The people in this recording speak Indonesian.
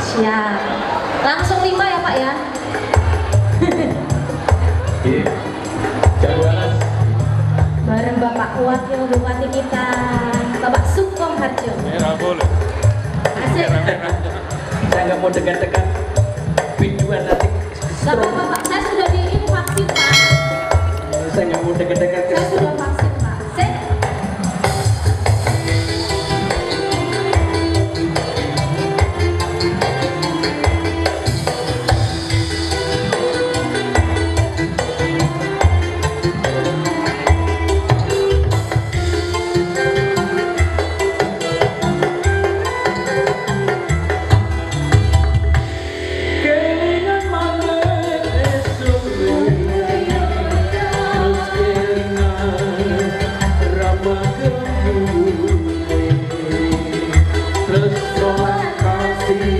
Siap. Langsung lima ya Pak ya. Iya. Bareng Bapak Wakil Bupati kita, Bapak Sukong Harjo. Merah boleh. Asik. Saya nggak mau dekat-dekat. you.